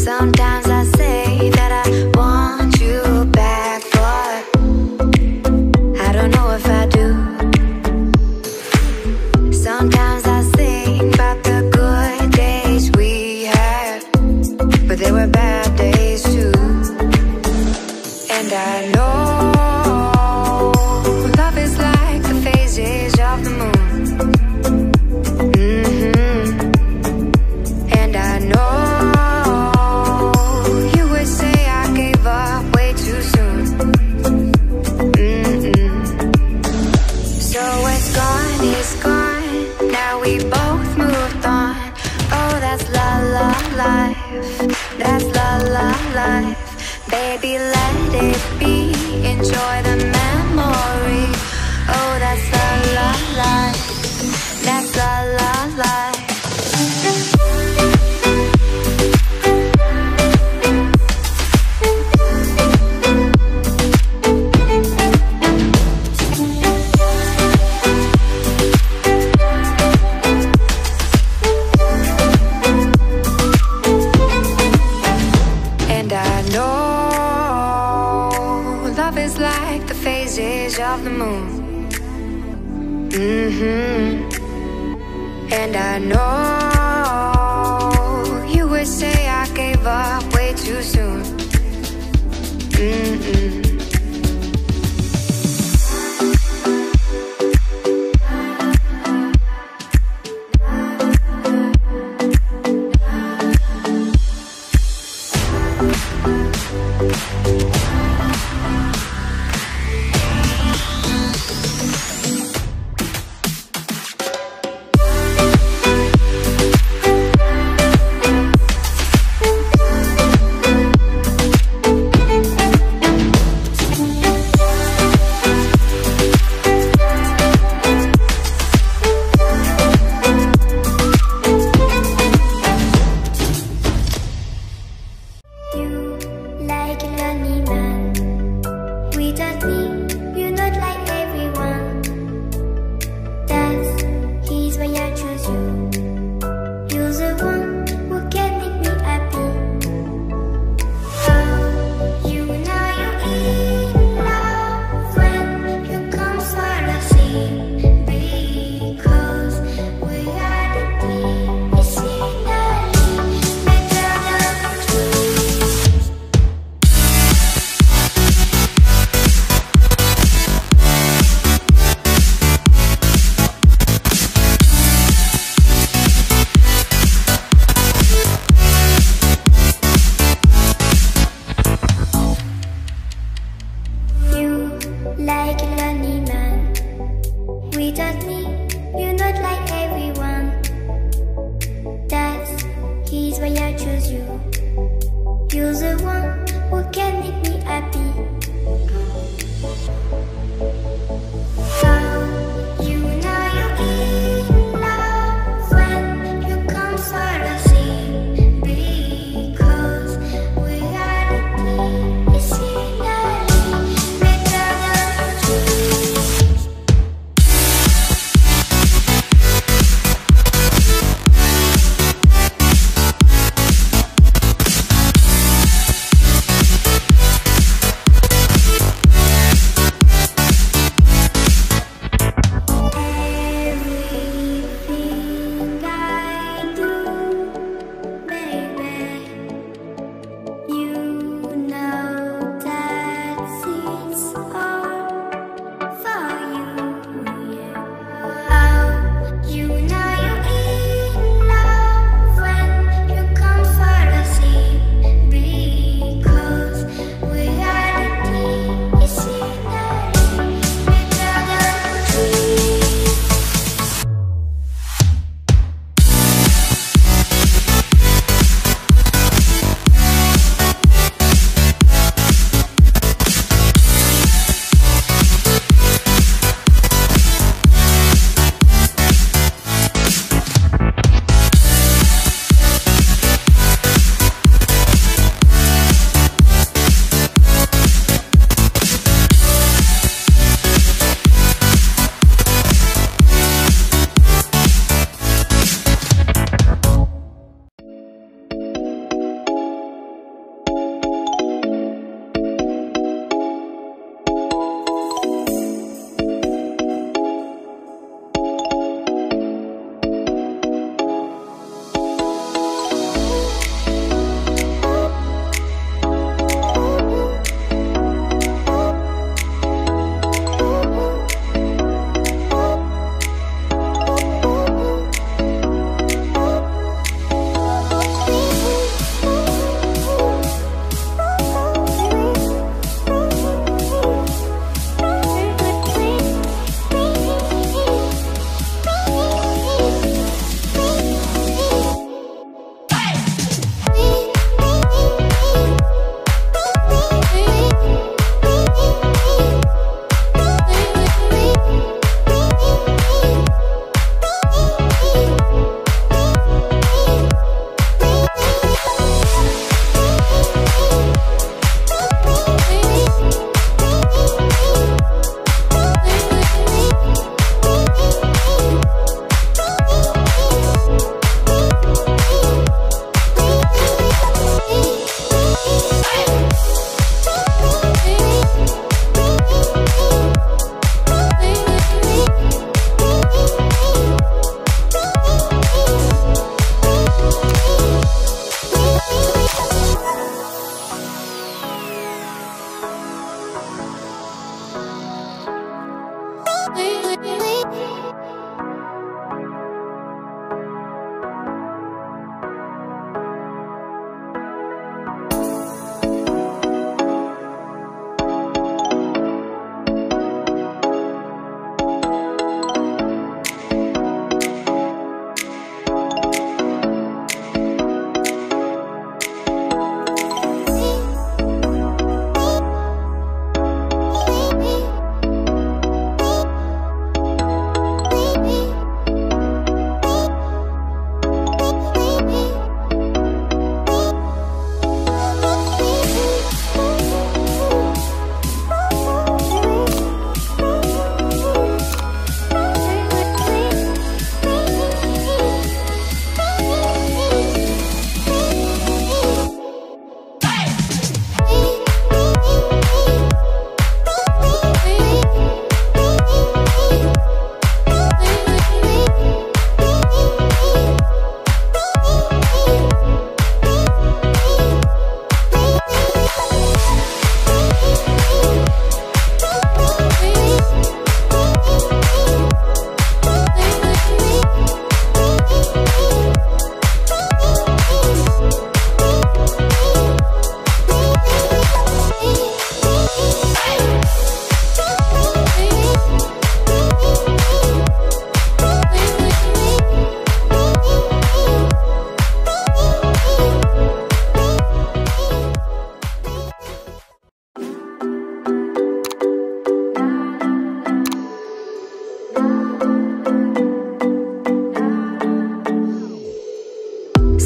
Sometimes I say Baby, let it be. Enjoy the memory. And I know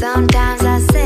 Sometimes I say